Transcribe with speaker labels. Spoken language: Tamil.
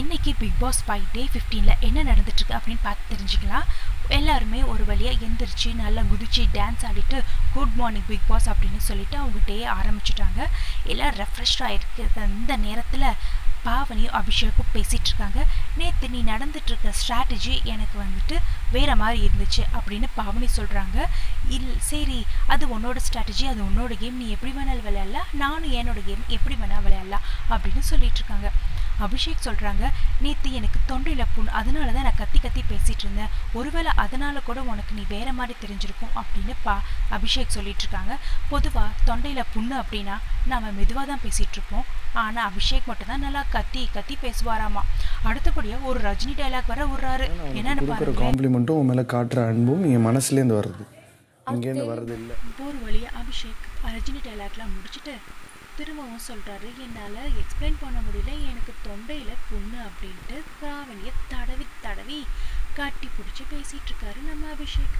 Speaker 1: இன்னைக்கு பிக் பாஸ் பை டே ஃபிஃப்டீனில் என்ன நடந்துட்டுருக்கு அப்படின்னு பார்த்து தெரிஞ்சுக்கலாம். எல்லாருமே ஒரு வழியாக எந்திரிச்சு நல்லா குதிச்சு டான்ஸ் ஆடிட்டு குட் மார்னிங் பிக் பாஸ் அப்படின்னு சொல்லிட்டு அவங்க டே ஆரம்பிச்சிட்டாங்க. எல்லாம் ரெஃப்ரெஷ்டாக ஆகிருக்க இந்த நேரத்தில் பாவனியும் அபிஷேக்கும் பேசிகிட்டு இருக்காங்க. நேற்று நீ நடந்துட்டுருக்க ஸ்ட்ராட்டஜி எனக்கு வந்துட்டு வேறு மாதிரி இருந்துச்சு அப்படின்னு பாவனி சொல்கிறாங்க இல் சரி அது உன்னோட ஸ்ட்ராட்டஜி அது உன்னோட கேம் நீ எப்படி வேணாலும் விளையாடலாம். நானும் என்னோட கேம் எப்படி வேணால் விளையாடலாம் அப்படின்னு சொல்லிட்டு இருக்காங்க. அபிஷேக் சொல்கிறாங்க நேற்று எனக்கு தொண்டையில் புண் அதனால தான் நான் கத்தி கத்தி பேசிகிட்டு இருந்தேன். ஒருவேளை அதனால கூட உனக்கு நீ வேற மாதிரி தெரிஞ்சிருக்கும் அப்படின்னு பா அபிஷேக் சொல்லிட்டு இருக்காங்க. பொதுவாக தொண்டையில் புண்ணு அப்படின்னா நாம மெதுவாக தான் பேசிகிட்டு இருப்போம். ஆனால் அபிஷேக் மட்டும் தான் நல்லா கத்தி கத்தி பேசுவாராமா. அடுத்தபடியாக ஒரு ரஜினி டைலாக் வர விடுறாரு. என்னன்னு பாருங்க
Speaker 2: காம்ப்ளிமெண்ட்டும் உன் மேலே காட்டுற அன்பும் என் மனசுலேருந்து வருது. இங்கேருந்து வர்றது இல்லை.
Speaker 1: போர் வழியா அபிஷேக் ரஜினி டைலாக்லாம் முடிச்சுட்டு திரும்பவும் சொல்றாரு என்னால எக்ஸ்பிளைன் பண்ண முடியல எனக்கு தொண்டையில புண்ணு அப்படின்ட்டு ராவணியை தடவி தடவி கட்டி பிடிச்சி பேசிட்டு இருக்காரு நம்ம அபிஷேக்.